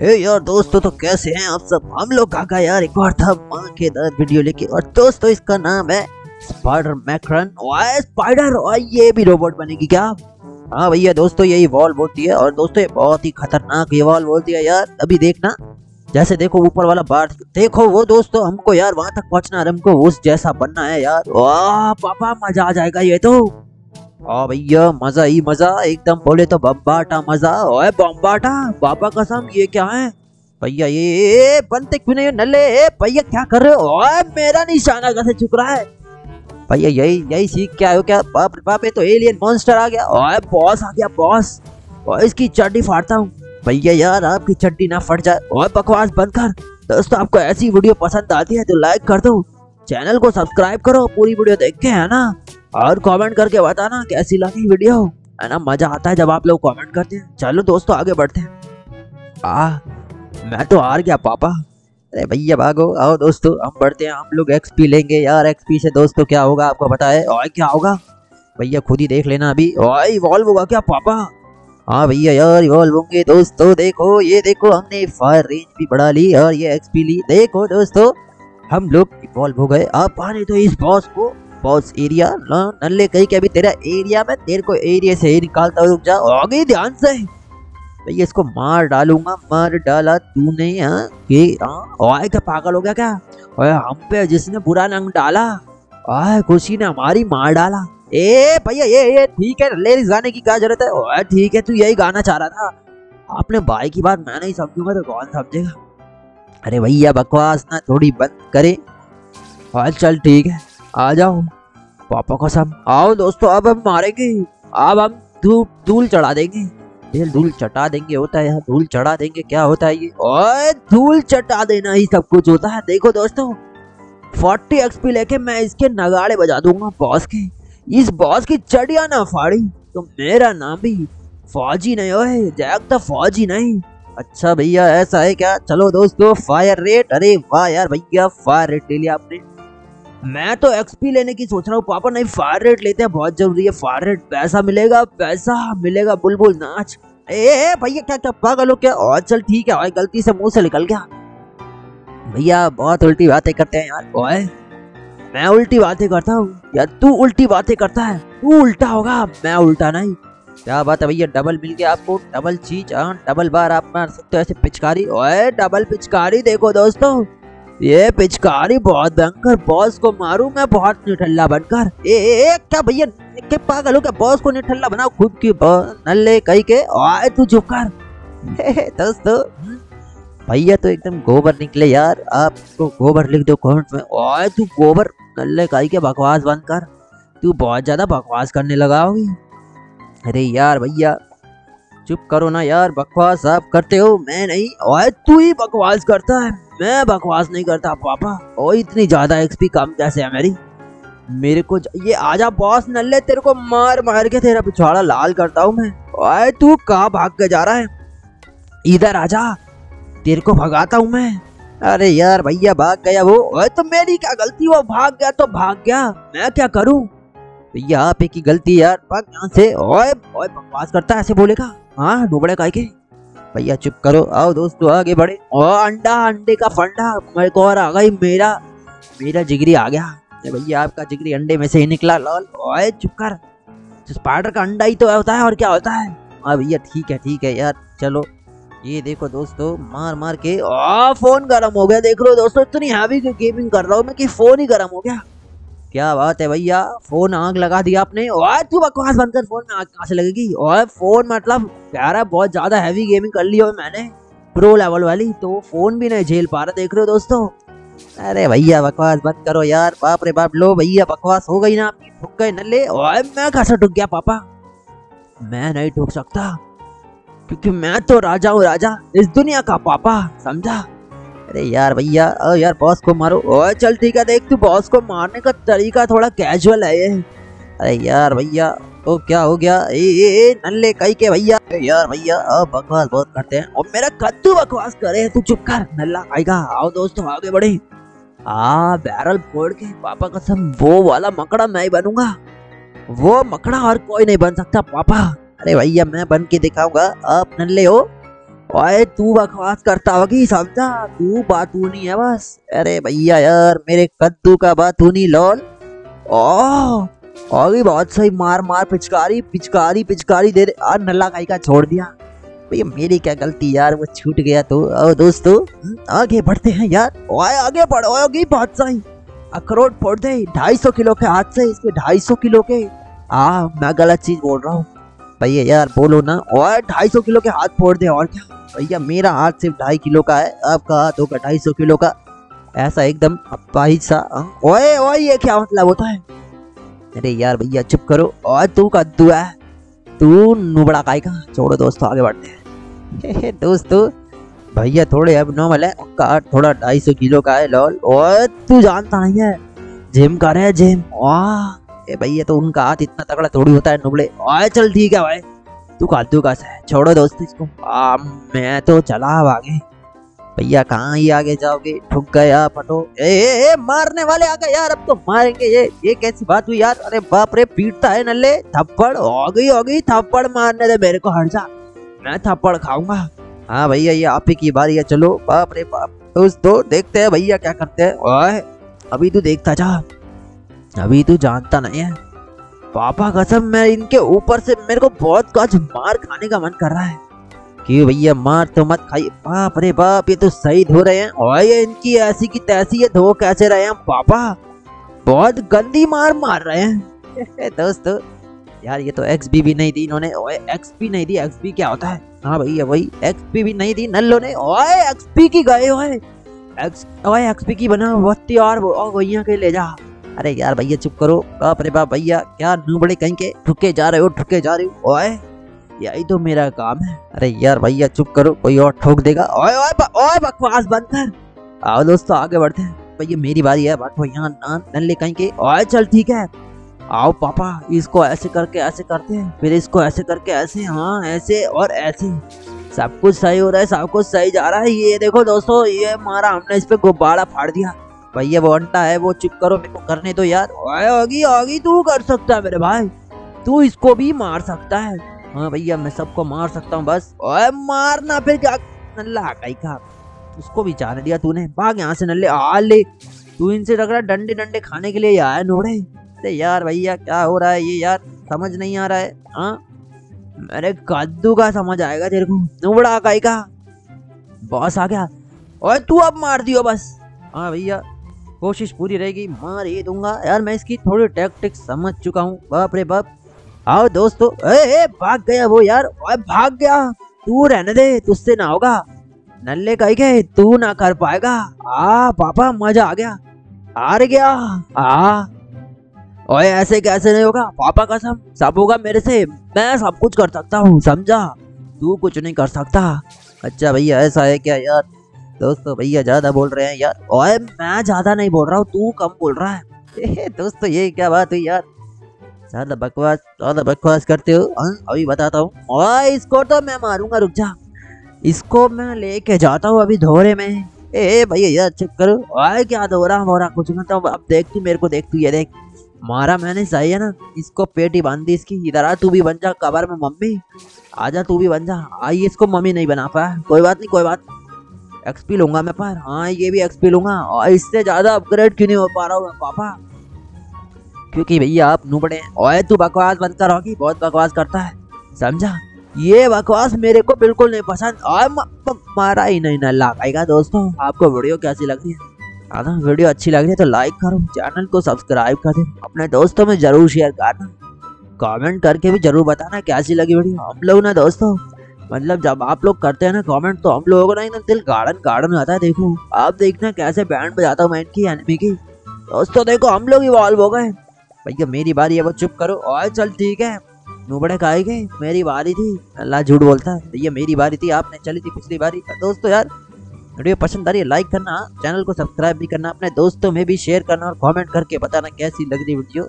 ए यार, दोस्तों तो कैसे हैं आप सब? हम लोग गए यार एक और था धमाकेदार वीडियो लेके। और दोस्तों, इसका नाम है स्पाइडर मैक्रन स्पाइडर ये भी रोबोट बनेगी क्या? हाँ भैया, दोस्तों, यही वॉल बोलती है। और दोस्तों, ये बहुत ही खतरनाक ये वॉल बोलती है यार। अभी देखना। जैसे देखो, ऊपर वाला बार देखो वो दोस्तों, हमको यार वहाँ तक पहुँचना है। हमको उस जैसा बनना है यार। वाह, पापा, मज़ा आ जाएगा ये तो। हाँ भैया, मज़ा ही मज़ा, एकदम बोले तो बम्बाटा मज़ा। ओए बम्बाटा, बाबा कसम, ये क्या है? भैया, ये बनते क्यों नहीं नल्ले? भैया, क्या कर रहे हो? ओए, मेरा निशाना कैसे चुक रहा है? भैया, यही यही सीख क्या हो क्या? बाप बाप, ये तो एलियन मॉन्स्टर आ गया। ओए बॉस आ गया बॉस ओए, इसकी चड्डी फाड़ता हूँ। भैया, यार, आपकी चड्डी ना फट जाए। ओए, बकवास बंद कर। दोस्तों, आपको ऐसी वीडियो पसंद आती है तो लाइक कर दो। चैनल को सब्सक्राइब करो, पूरी वीडियो देख के है ना? और कमेंट करके बताना कैसी लगी वीडियो है ना, मज़ा आता है जब आप लोग कमेंट करते हैं। चलो दोस्तों, आगे बढ़ते हैं। आ, मैं तो हार गया, पापा। अरे भैया, भागो। आओ दोस्तों, हम बढ़ते हैं। हम लोग एक्सपी लेंगे। यार एक्सपी से दोस्तों, क्या होगा आपको पता है और क्या होगा? भैया, खुद ही देख लेना अभी। ओए इवॉल्व होगा क्या, पापा? हाँ भैया, यार इवॉल्व होंगे। दोस्तों, देखो, ये देखो, हमने फायर रेंज भी बढ़ा ली और ये एक्सपी ली। देखो दोस्तों, हम लोग इवॉल्व हो गए। आप पाने तो इस बॉस को बॉस एरिया नल्ले कहीं के अभी तेरा एरिया में तेरे को एरिया से ही निकालता रुक जा आगे ध्यान से। भैया इसको मार डालूँगा, मार डाला तू नहीं हाँ? ये हाँ? क्या पागल हो गया क्या? ओए, हम पे जिसने बुरा रंग डाला, आए, खुशी ने हमारी मार डाला। ए, भैया, ये ये, ठीक है, ले गाने की क्या ज़रूरत है? ओए, ठीक है, तू यही गाना चाह रहा था। आपने भाई की बात मैं नहीं समझूँगा तो कौन समझेगा? अरे भैया, बकवास ना, थोड़ी बंद करे। और चल, ठीक है। आ जाओ। पापा का सब आओ दोस्तों, अब हम मारेंगे। अब हम धूप, धूल चढ़ा देंगे। दिल धूल चटा देंगे होता है यहाँ, धूल चढ़ा देंगे, क्या होता है ये? ओए, धूल चटा देना ही सब कुछ होता है। देखो दोस्तों 40 एक्सपी लेके मैं इसके नगाड़े बजा दूँगा बॉस के। इस बॉस की चढ़िया ना फाड़ी तो मेरा नाम भी फौजी नहीं ओए जैक तो फौजी नहीं। अच्छा भैया, ऐसा है क्या? चलो दोस्तों फायर रेट अरे वाह यार, भैया फायर रेट ले लिया आपने। मैं तो एक्सपी लेने की सोच रहा हूँ। पापा, नहीं फायर रेट लेते हैं, बहुत ज़रूरी है। फायर रेट पैसा मिलेगा पैसा मिलेगा, बुलबुल, नाच। ए भैया, क्या क्या पागल हो क्या? और चल, ठीक है, और गलती से मुँह से निकल गया। भैया, बहुत उल्टी बातें करते हैं यार ओए मैं उल्टी बातें करता हूँ यार तू उल्टी बातें करता है? तू उल्टा होगा, मैं उल्टा नहीं। क्या बात है भैया डबल मिल गया आपको डबल चीज़ हाँ डबल बार आप मार सकते हो ऐसे पिचकारी। ओए डबल पिचकारी देखो दोस्तों। ये पिचकारी बहुत भयंकर बॉस को मारू मैं बहुत निठल्ला बनकर। ए, ए, क्या भैया के पागल हो क्या? बॉस को निठल्ला बनाओ खुद की नल्ले कही के आए तू चुप कर। दोस्तों। भैया तो एकदम गोबर निकले यार आपको गोबर लिख दो कमेंट में। ओए तू गोबर नल्ले कही के बकवास बंद कर। तू बहुत ज़्यादा बकवास करने लगा होगी। अरे यार भैया चुप करो ना यार बकवास आप करते हो मैं नहीं ओए तू ही बकवास करता है। मैं बकवास नहीं करता, पापा। ओ इतनी ज़्यादा एक्सपी कम कैसे है मेरी? मेरे को ये आजा बॉस नल्ले, तेरे को मार मार के तेरा पिछवाड़ा लाल करता हूँ मैं। ओए, तू कहाँ भाग के जा रहा है? इधर आजा, तेरे को भगाता हूँ मैं। अरे यार, भैया भाग गया वो। ओए तो मेरी क्या गलती वो भाग गया तो भाग गया। मैं क्या करूँ? भैया, आप की गलती यार। भाग यहाँ से। ओए ओए, बकवास करता है ऐसे बोलेगा? हाँ डुबड़े का के? भैया चुप करो। आओ दोस्तों आगे बढ़े। ओ अंडा अंडे का फंडा। मेरे को और आ गई मेरा। मेरा जिगरी आ गया। भैया आपका जिगरी अंडे में से ही निकला लॉल। ओए चुप कर। स्पाइडर का अंडा ही तो होता है और क्या होता है? हाँ भैया ठीक है ठीक है यार। चलो ये देखो दोस्तों मार मार के। आ, फ़ोन गर्म हो गया देख लो दोस्तों इतनी हैवी गेमिंग कर रहा हूँ मैं कि फ़ोन ही गर्म हो गया। क्या बात है भैया? फ़ोन आग लगा दिया आपने। ओए, तू बकवास बंद कर, फ़ोन में आग कहाँ से लगेगी? ओए, फ़ोन मतलब कह रहा बहुत ज़्यादा हैवी गेमिंग कर ली हो मैंने प्रो लेवल वाली तो फ़ोन भी नहीं झेल पा रहा, देख रहे हो दोस्तों। अरे भैया, बकवास बंद करो यार, बाप रे बाप, लो भैया, बकवास हो गई ना, आपकी ठुक गए नल्ले। ओए, मैं कैसे ठुक गया, पापा? मैं नहीं ठुक सकता, क्योंकि मैं तो राजा हूँ, राजा, इस दुनिया का पापा, समझा? अरे यार भैया, ओ यार बॉस को मारो। ओ चल ठीक है, देख तू बॉस को मारने का तरीका थोड़ा कैजुअल है ये। अरे यार भैया, ओ क्या हो गया? ए ए ए नल्ले कई के भैया। यार भैया अब बकवास बहुत करते हैं। और मेरा कद्दू बकवास करे, तू चुप कर। नल्ला आएगा। आओ दोस्तों, आगे बढ़े। आ बैरल फोड़ के पापा कसम वो वाला मकड़ा मैं ही बनूँगा। वो मकड़ा और कोई नहीं बन सकता, पापा। अरे भैया, मैं बन के दिखाऊँगा। आप नल्ले हो ओए तू बकवास करता होगी समझा? तू बातूनी है बस। अरे भैया यार मेरे कद्दू का बातूनी लोल। ओ होगी बहुत सही मार मार पिचकारी पिचकारी पिचकारी दे आ नल्ला काई का छोड़ दिया। भैया मेरी क्या गलती यार? वो छूट गया तो। आओ दोस्तों हम्म, आगे बढ़ते हैं यार। ओए आगे बढ़ो होगी बहुत सही। अखरोट फोड़ दे ढाई सौ किलो के हाथ से इसके ढाई सौ किलो के। आ मैं गलत चीज़ बोल रहा हूँ। भैया यार बोलो ना। और ढाई सौ किलो के हाथ फोड़ दे और क्या? भैया, मेरा हाथ सिर्फ़ ढाई किलो का है, आपका हाथ होगा ढाई सौ किलो का। ऐसा एकदम अपाहिज सा हाँ? ओए ओए, ये क्या मतलब होता है? अरे यार भैया, चुप करो। और तू कद्दू है। तू नुबड़ा काय का? छोड़ो दोस्तों, आगे बढ़ते हैं। दोस्तों, भैया थोड़े अब नॉर्मल है उनका थोड़ा ढाई सौ किलो का है लॉल और तू जानता नहीं है, जिम कर रहे जिम। वाह भैया तो उनका हाथ इतना तगड़ा थोड़ी होता है, नुबड़े। ओए, चल ठीक है भाई। तू कादू का है छोड़ो दोस्त इसको। आ, मैं तो चला आगे। भैया कहाँ ही आगे जाओगे? ठुक गया पटो। ए, ए, ए मारने वाले आ गए यार अब तो मारेंगे ये। ये कैसी बात हुई यार? अरे बाप रे पीटता है नल्ले। थप्पड़ हो गई हो गई थप्पड़ मारने दे मेरे को हट जा मैं थप्पड़ खाऊँगा। हाँ भैया ये आप ही की बारी है चलो। बाप रे बाप। दोस्तों देखते हैं भैया क्या करते हैं। अभी तू देखता जा। अभी तू जानता नहीं है। पापा कसम, मैं इनके ऊपर से मेरे को बहुत कुछ मार खाने का मन कर रहा है। कि भैया, मार तो मत खाइए। बाप रे बाप, ये तो सही धो रहे हैं। और ये इनकी ऐसी की तैसी ये धो कैसे रहे हैं पापा? बहुत गंदी मार मार रहे हैं। दोस्तों, यार ये तो एक्स बी भी नहीं दी इन्होंने। ओए एक्स पी नहीं दी एक्स पी क्या होता है? हाँ भैया, वही एक्स पी भी नहीं दी नल्लो ने। ओए एक्स पी की गए ओए एक्स ओए एक्स पी की बना बत्ती और भैया के ले जा। अरे यार भैया, चुप करो। बाप रे बाप भैया, क्या बड़े कहीं के ठुके जा रहे हो, ठुके जा रहे हो? ओए, यही तो मेरा काम है। अरे यार भैया, चुप करो, कोई और ठोक देगा। ओए ओए ओए, बकवास, बंद कर। आओ दोस्तों, आगे बढ़ते हैं। भैया, मेरी बारी है बैठो यहाँ नल्ले कहीं के। ओए, चल ठीक है। आओ पापा, इसको ऐसे करके ऐसे करते हैं, फिर इसको ऐसे करके ऐसे हाँ ऐसे और ऐसे। सब कुछ सही हो रहा है, सब कुछ सही जा रहा है। ये देखो दोस्तों, ये मारा, हमने इस पे गुब्बारा फाड़ दिया। भैया वो अंटा है, वो चुप करो, मेरे को करने तो यार। होगी होगी तू कर सकता है मेरे भाई। तू इसको भी मार सकता है। हाँ भैया, मैं सबको मार सकता हूँ, बस। ओए, मारना फिर क्या? नल्ला कहीं का। उसको भी चाह दिया तूने। भाग यहाँ से नल्ले, आ ले। तू इनसे लग रहा डंडे डंडे खाने के लिए आया नोड़े। अरे यार भैया, क्या हो रहा है ये यार? समझ नहीं आ रहा है। हाँ? मेरे कद्दू का समझ आएगा तेरे को। नुबड़ा काई का। बॉस आ गया। और तू अब मार दियो बस। हाँ भैया। कोशिश पूरी रहेगी मार ही दूँगा। यार मैं इसकी थोड़ी टैक्टिक समझ चुका हूँ। बाप रे बाप। आओ दोस्तों ए, ए, भाग गया वो यार। ओए भाग गया। तू रहने दे तुझसे ना होगा। नल्ले कह गए तू ना कर पाएगा। आ पापा मज़ा आ गया। हार गया। आ। ओए ऐसे कैसे नहीं होगा? पापा कसम सब होगा मेरे से। मैं सब कुछ कर सकता हूँ समझा? तू कुछ नहीं कर सकता। अच्छा भैया ऐसा है क्या यार? दोस्तों भैया ज़्यादा बोल रहे हैं यार। ओए मैं ज़्यादा नहीं बोल रहा हूँ तू कम बोल रहा है। दोस्तों ये क्या बात हुई यार? ज़्यादा बकवास ज़्यादा बकवास करते हो? हाँ, अभी बताता हूँ। और इसको तो मैं मारूँगा रुक जा। इसको मैं लेके जाता हूँ अभी धोरे में। ए भैया यार चेक करो। ओए क्या धोरा मोरा कुछ ना तो अब देख तू मेरे को देख तू ये देख। मारा मैंने सही है ना? इसको पेट ही बाँध दी इसकी। इधर आ तू भी बन जा कबर में मम्मी। आजा तू भी बन जा। आई इसको मम्मी नहीं बना पाया। कोई बात नहीं कोई बात। एक्सपी लूँगा मैं, पर हाँ ये भी एक्सपी लूँगा और इससे ज़्यादा अपग्रेड क्यों नहीं हो पा रहा हूँ पापा? क्योंकि भैया आप नुबड़े ओए, तू बकवास बंद कर होगी बहुत बकवास करता है। समझा? ये बकवास मेरे को बिल्कुल नहीं पसंद। और मारा ही नहीं ना, लगाएगा दोस्तों। आपको वीडियो कैसी लग रही है अगर वीडियो अच्छी लग रही है तो लाइक करो चैनल को सब्सक्राइब कर दे। अपने दोस्तों में ज़रूर शेयर करना। कमेंट करके भी ज़रूर बताना कैसी लगी वीडियो। हम लोग ना दोस्तों मतलब जब आप लोग करते हैं ना कमेंट तो हम लोगों को ना एकदम दिल गार्डन गार्डन आता है, देखो। आप देखना कैसे बैंड बजाता हूँ मैं इनकी एनिमी की। दोस्तों, देखो, हम लोग इवॉल्व हो गए भैया, मेरी बारी है वो चुप करो। और चल, ठीक है। नुबड़े खाए गए, मेरी बारी थी। अल्लाह झूठ बोलता है। भैया, मेरी बारी थी, आपने चली थी पिछली बारी। दोस्तों, यार, वीडियो पसंद आ रही है लाइक करना चैनल को सब्सक्राइब भी करना, अपने दोस्तों में भी शेयर करना और कमेंट करके बताना कैसी लग रही वीडियो।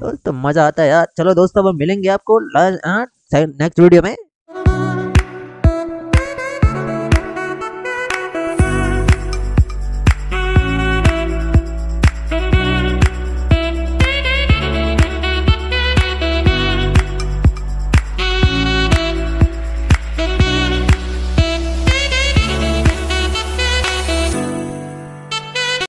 दोस्तों, मज़ा आता है यार। चलो दोस्तों, अब मिलेंगे आपको नेक्स्ट वीडियो में।